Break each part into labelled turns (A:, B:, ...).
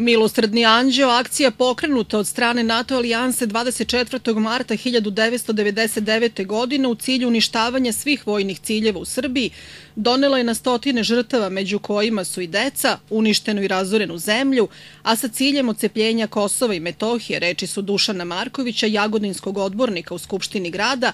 A: Milostredni anđeo, akcija pokrenuta od strane NATO alijanse 24. marta 1999. godine u cilju uništavanja svih vojnih ciljeva u Srbiji, donela je na stotine žrtava, među kojima su i deca, uništenu i razorenu zemlju, a sa ciljem ocepljenja Kosova i Metohije, reči su Dušana Markovića, jagodinskog odbornika u Skupštini grada,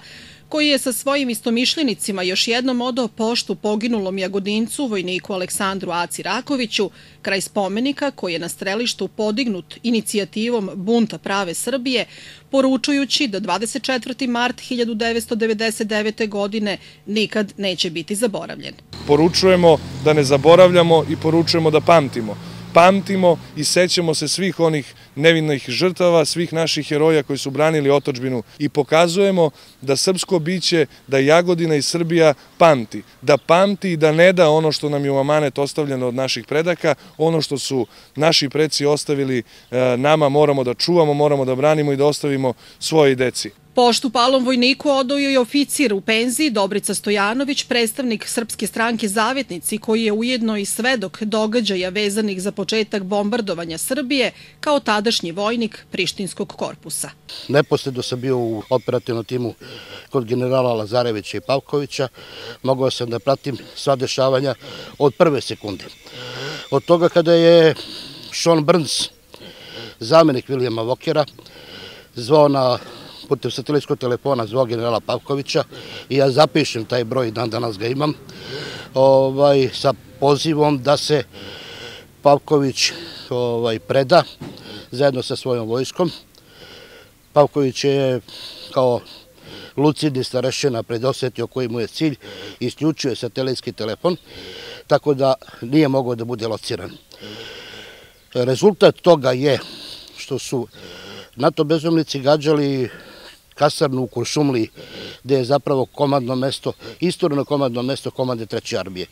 A: koji je sa svojim istomišljenicima još jednom odao poštu poginulom jagodincu, vojniku Aleksandru Aci Rakoviću, kraj spomenika koji je na strelištu podignut inicijativom Bunta prave Srbije, poručujući da 24. mart 1999. godine nikad neće biti zaboravljen.
B: Poručujemo da ne zaboravljamo i poručujemo da pamtimo pamtimo i sećamo se svih onih nevinnih žrtava, svih naših heroja koji su branili otočbinu i pokazujemo da srpsko biće, da Jagodina i Srbija pamti. Da pamti i da ne da ono što nam je u amanet ostavljeno od naših predaka, ono što su naši preci ostavili e, nama moramo da čuvamo, moramo da branimo i da ostavimo svoje deci.
A: Poštu palom vojniku odao je oficir u penziji Dobrica Stojanović, predstavnik Srpske stranke Zavetnici, koji je ujedno i svedok događaja vezanih za početak bombardovanja Srbije kao tadašnji vojnik Prištinskog korpusa.
C: Neposledno sam bio u operativnom timu kod generala Lazarevića i Pavkovića. Mogao sam da pratim sva dešavanja od prve sekunde. Od toga kada je Sean Burns, zamenik Vilijama Vokera, zvao na putem satelitskog telefona zvao generala Pavkovića i ja zapišem taj broj, dan danas ga imam, ovaj, sa pozivom da se Pavković ovaj, preda zajedno sa svojom vojskom. Pavković je kao lucidni starešena predosetio koji mu je cilj, isključio je satelitski telefon, tako da nije mogao da bude lociran. Rezultat toga je što su NATO bezumnici gađali kasarnu u Kuršumli, gde je zapravo komandno mesto, istorno komandno mesto komande treće armije.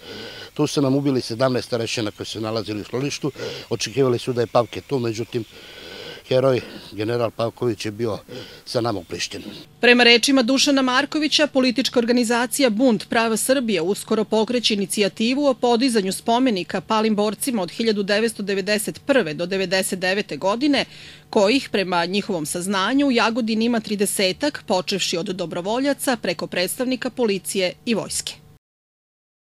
C: Tu su nam ubili 17 starešena koji se nalazili u skloništu, očekivali su da je Pavke tu, međutim, heroj, general Pavković je bio sa nama u Prištini.
A: Prema rečima Dušana Markovića, politička organizacija Bunt Prava Srbija uskoro pokreće inicijativu o podizanju spomenika palim borcima od 1991. do 1999. godine, kojih, prema njihovom saznanju, u Jagodini ima 30 počevši od dobrovoljaca preko predstavnika policije i vojske.